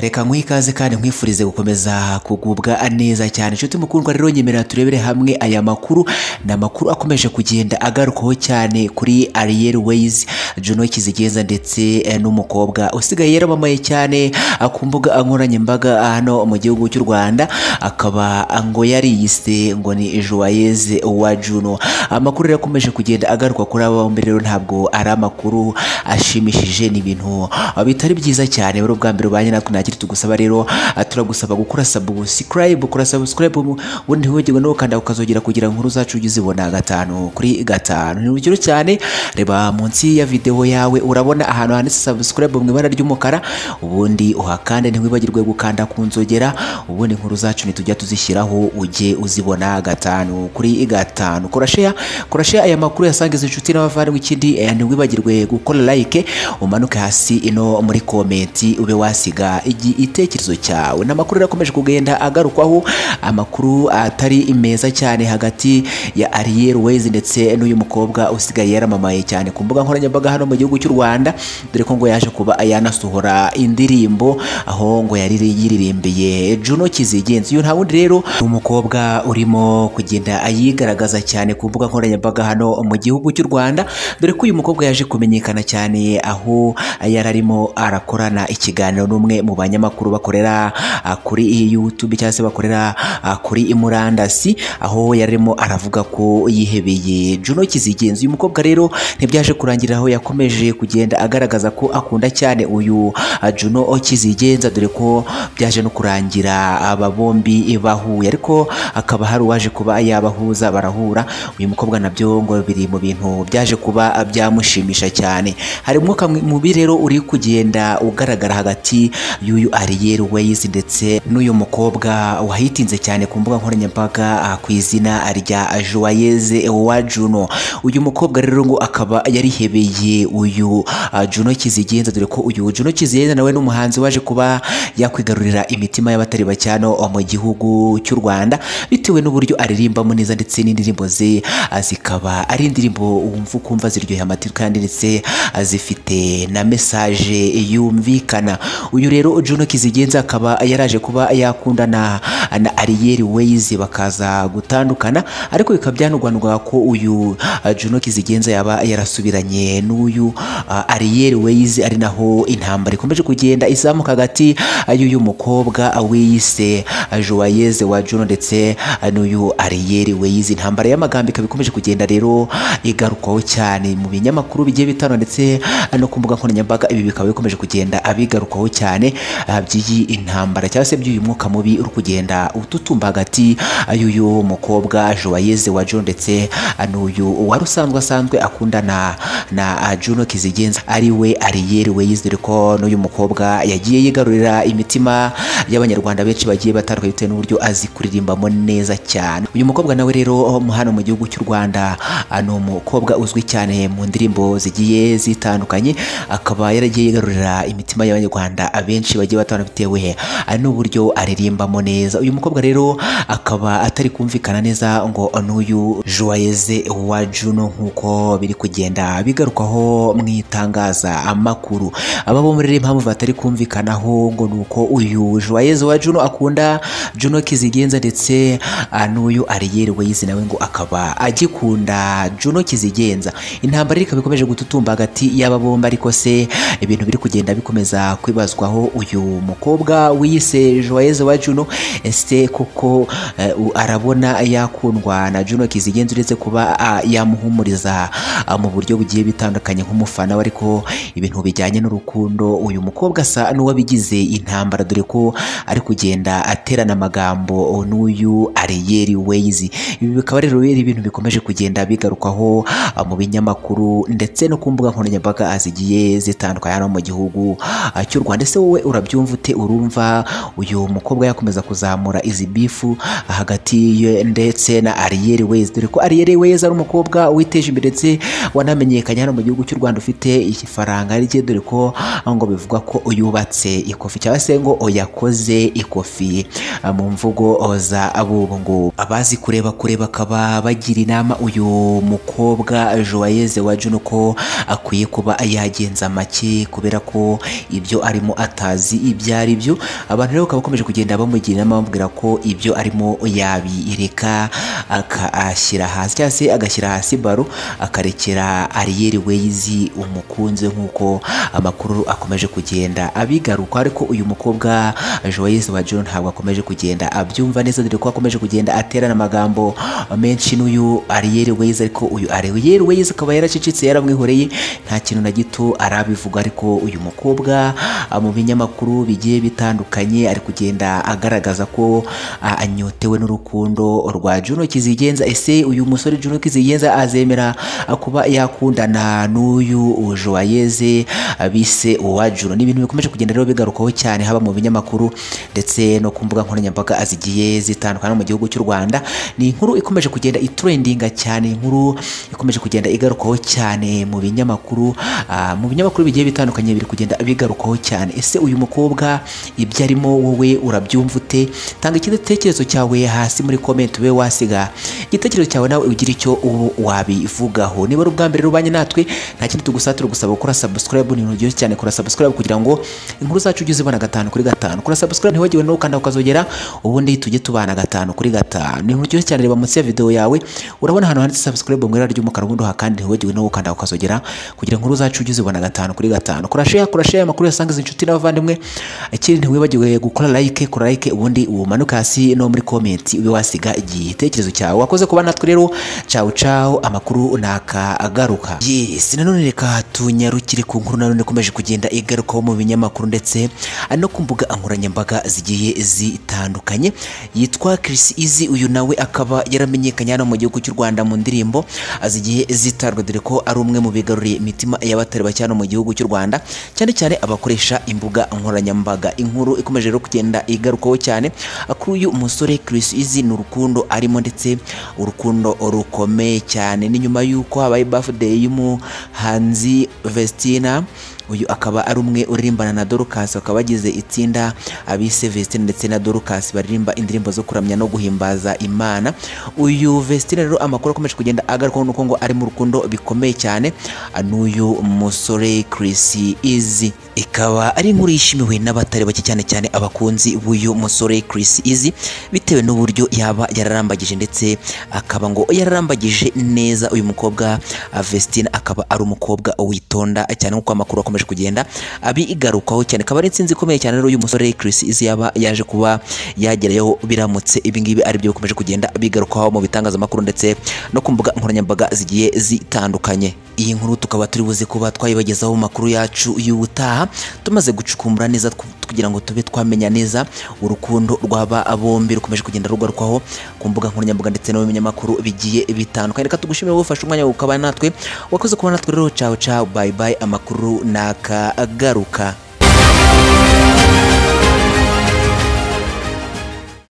reka nkwiye ikaze kandi nkwifurize gukomeza kugubwa neza cyane. Inshuti mukundwa rero nyemerera turebere hamwe aya makuru. Ni amakuru akomeje kugenda agarukaho cyane kuri Ariel Ways Juno Kizigenza ndetse eh, n'umukobwa. Usigaye yaramamaye cyane ah, ku mbuga nkoranyambaga hano mu gihugu cy'u Rwanda. Akaba ngo yariyise ngo ni Joyeuse wa Juno. Amakuru rero akomeje kugenda agaruka kuri aba bombi rero ntabwo ari amakuru ashimishije ni ibintu ah, bitari byiza cyane. Rero bwa mbere ubanye natwe ntakiri tugusaba rero ah, turagusaba gukora subscribe ukora subscribe ubundi ntiwibagirwe no gukanda ukazogera kugira inkuru zacu ujye uzibona gatanu kuri gatanu. Ni urugero cyane reba munsi ya video yawe urabona ahantu handitse subscribe mu ibara ry'umukara ubundi uhakande ntiwibagirwe gukanda ku nzogera ubundi inkuru zacu nitujya tuzishyiraho ujye uzibona. Gatanu kuri gatanu. Kora share kora share aya makuru yasangiza inshuti n'abavandimwe ikindi eh, ntiwibagirwe gukora like umanuke hasi ino muri komenti ube wasiga igitekerezo cyawe. N'amakuru rero akomeje kugenda agarukwaho amakuru atari meza cyane hagati ya Ariel Ways ndetse n'uyu mukobwa usigaye yaramamaye cyane ku mbuga nkoranyambaga hano mu gihugu cy'u Rwanda. Dore ko ngo yaje kuba yanasohora indirimbo aho ngo yari yiririmbiye Juno Kizigenza. Uyu nta wundi rero ni umukobwa urimo kugenda ayigaragaza cyane ku mbuga nkoranyambaga hano mu gihugu cy'u Rwanda. Dore ko uyu mukobwa yaje kumenyekana cyane aho yari arimo arakorana ikiganiro n'umwe mu banyamakuru bakorera ah, kuri YouTube cyangwa se bakorera ah, kuri murandasi aho yarimo aravuga ko yihebeye. Juno Kizigenza uyu mukobwa rero ntibyaje kurangira aho yakomeje kugenda agaragaza ko akunda cyane uyu ah, Juno Kizigenza dore ko byaje no kurangira aba bombi bahuye ariko akaba hari uwaje kuba yabahuza barahura. Uyu mukobwa na byo ngo biri mu bintu byaje kuba byamushimisha cyane. Hari umwuka mubi rero uri kugenda ugaragara hagati y'uyu Ariel Ways ndetse n'uyu mukobwa wahitinze cyane ku mbuga nkoranyambaga ah, ku izina rya Joyeuse wa Juno. Uyu mukobwa rero ngo akaba yarihebeye uyu ah, Juno Kizigenza. Dore ko uyu Juno Kizigenza nawe n'umuhanzi waje kuba yakwigarurira imitima y'abatari bake hano mu gihugu cy'u Rwanda bitewe n'uburyo aririmbamo neza ndetse n'indirimbo ze ah, zikaba ari indirimbo wumva ukumva ziryoheye amatwi kandi ndetse ah, zifite na message yumvikana. Uyu rero Juno Kizigenza akaba yaraje kuba yakundana na Ariel Ways bakaza gutandukana ariko bikaba byanugwanugwa ko uyu uh, Juno Kizigenza yaba yarasubiranye n'uyu uh, Ariel Ways ari naho intambara ikomeje kugenda. Izamuka hagati uh, y'uyu mukobwa wiyise Joyeuse wa Juno ndetse n'uyu Ariel Ways. Intambara y'amagambo ikaba ikomeje kugenda rero igarukwaho cyane mu binyamakuru bigiye bitano ndetse no ku mbuga nkoranyambaga. Ibi bikaba bikomeje kugenda abigarukaho cyane. By'iyi intambara cyangwa se by'uyu mwuka mubi uri kugenda ututumba hagati uh, y'uyu mukobwa Joyeuse wa Juno ndetse uh, n'uyu wari usanzwe asanzwe akundana na Juno Kizigenza. Ari we Ariel Ways dore ko n'uyu mukobwa yagiye yigarurira imitima y'abanyarwanda benshi bagiye batandukanye bitewe n'uburyo azi kuririmbamo neza cyane. Uyu mukobwa nawe rero um, hano mu gihugu cy'u Rwanda ni umukobwa uzwi cyane mu ndirimbo zigiye zitandukanye akaba yaragiye yigarurira imitima y'abanyarwanda abenshi bagiye batandukanye bitewe uh, n'uburyo aririmbamo neza. Uyu mukobwa rero akaba atari kumvikana neza ngo n'uyu Joyeuse wa Juno nk'uko biri kugenda bigarukaho mu itangaza amakuru aba bombi rero impamvu batari kumvikanaho ngo nuko uyu Joyeuse wa Juno akunda Juno Kizigenza ndetse n'uyu Ariel Ways nawe ngo akaba agikunda Juno Kizigenza. Intambara ikaba ikomeje gututumba hagati y'aba bombi ariko se ibintu biri kugenda bikomeza kwibazwaho uyu mukobwa wiyise Joyeuse wa Juno ese koko uh, arabona yakundwa na Juno Kizigenza uretse kuba uh, yamuhumuriza uh, mu buryo bugiye bitandukanye nk'umufana we ariko ibintu bijyanye n'urukundo uyu mukobwa asa n'uwabigize intambara dore ko ari kugenda aterana amagambo n'uyu Ariel Ways ibi bikaba rero ari ibintu bikomeje kugenda bigarukwaho mu binyamakuru ndetse no ku mbuga nkoranyambaga zigiye zitandukanye hano mu gihugu cy'u Rwanda. Ese wowe urabyumva ute urumva? Uyu mukobwa yakomeza kuzamura izi bifu hagati ye ndetse na Ariel Ways dore ko Ariel Ways ari umukobwa witeje imbere ndetse wanamenyekanye hano mu gihugu cy'u Rwanda ufite ifaranga rye. Dore ko ngo bivugwa ko yubatse ikofi cyangwa se ngo yakoze ikofi mu mvugo za abubu ngo abazi kureba kure bakaba bagira inama uyu mukobwa Joyeuse wa Juno ko akwiye kuba yagenza make kubera ko ibyo arimo atazi. Atazi ibyo ari byo. Abantu rero bakaba bakomeje kugenda bamugira inama bamubwira ko ibyo arimo yabireka akashyira hasi cyangwa se agashyira hasi baro akarekera Ariel Ways umukunzi nk'uko amakuru akomeje kugenda abigaruka. Ariko uyu mukobwa Joyeuse wa John ntabwo akomeje kugenda abyumva neza dore ko akomeje kugenda aterana amagambo menshi n'uyu Ariel Ways ariko uyu Ariel Ways akaba yaracecetse yaramwihoreye. Nta kintu na gito arabivuga ariko uyu mukobwa mu binyamakuru bigiye bitandukanye ari kugenda agaragaza ko anyotewe n'urukundo rwa Juno Kizigenza. Ese uyu musore Juno Kizigenza azemera kuba yakundana n'uyu Joyeuse bise uwa Juno? Ni ibintu bikomeje kugenda rero bigarukaho cyane haba mu binyamakuru ndetse no ku mbuga nkoranyambaga zigiye zitandukana mu gihugu cy'u Rwanda. Ni inkuru ikomeje kugenda itrendinga cyane inkuru ikomeje kugenda igarukaho cyane mu binyamakuru mu binyamakuru bigiye bitandukanye biri kugenda bigarukaho cyane. Ese uyu mukobwa ibyo arimo wowe urabyumva ute? Tanga igitekerezo cyawe hasi muri comment ube wasiga. Igitekerezo cyawe nawe ugira icyo ubu wabivugaho. Niba ari ubwa mbere rubanye natwe nta kindi tugusatira gusaba gukora subscribe ni ibintu byoroshye cyane. Kora subscribe kugira ngo inkuru zacu ujye uzibona gatanu kuri gatanu. Kora subscribe ntiwagiwe no ukanda ukazogera ubundi tujye tubana gatanu kuri gatanu. Ni inkuru byoroshye cyane. Reba munsi ya video yawe urabona ahantu handitse subscribe mu ibara ry'umukara ubundi uhakandi ntiwagiwe no ukanda ukazogera kugira inkuru zacu ujye uzibona gatanu kuri gatanu. Kora share kora share amakuru yasangiza inshuti n'abavandimwe ikindi ntiwibagiwe gukora like kora like ubundi umanuke hasi no muri comment ube wasiga igitekerezo cyawe. Wakoze kuba natwe rero ciao ciao amakuru naka agaruka yes nanone reka tunyarukire ku nkuru nanone ikomeje kugenda igarukaho mu binyamakuru ndetse no ku mbuga nkoranyambaga zigiye zitandukanye yitwa Chris Easy. Uyu nawe akaba yaramenyekanye hano mu gihugu cy'u Rwanda mu ndirimbo zigiye zitarwa. Dore ko ari umwe mu bigaruriye imitima y'abatari bake hano mu gihugu cy'u Rwanda cyane cyane abakoresha imbuga nkoranyambaga. Inkuru ikomeje rero kugenda igarukaho cyane. Kuri uyu musore Chris Easy ni urukundo arimo ndetse urukundo rukomeye cyane. Ni nyuma y'uko habaye birthday y'umuhanzi Vestina. Uyu akaba ari umwe uririmbana na Dorcas bakaba bagize itsinda abise Vestine ndetse na Dorcas baririmba indirimbo zo kuramya no guhimbaza Imana. Uyu Vestine rero amakuru akomeje kugenda agarukaho nuko ngo ari mu rukundo bikomeye cyane. N'uyu musore Chris Easy ikaba ari inkuru yishimiwe n'abatari bake cyane cyane abakunzi b'uyu musore Chris Easy bitewe n'uburyo yaba yararambagije ndetse akaba ngo yararambagije neza uyu mukobwa Vestine akaba ari umukobwa witonda cyane nk'uko amakuru akomeje kugenda abigarukaho cyane. Akaba ari intsinzi ikomeye cyane rero uyu musore Chris Easy yaba yaje kuba yagerayo biramutse. Ibingibi ari byo bikomeje kugenda bigarukaho mu bitangazamakuru ndetse no ku mbuga nkoranyambaga zigiye zitandukanye. Iyi nkuru tukaba turi buze kuba twayibagezaho mu makuru yacu y'ubutaha. Tumaze gucukumbura neza kugira ngo tube twamenya neza urukundo rw'aba bombi rukomeje kugenda rugarukwaho ku mbuga nkoranyambaga ndetse no bigiye bitandukanye reka tugushimire gufasha umwanya ukaba natwe wakoze kuba natwe rero cawo cawo bye bye amakuru nakagaruka.